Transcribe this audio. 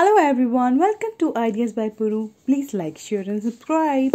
Hello everyone, welcome to Ideas by Puru. Please like, share and subscribe.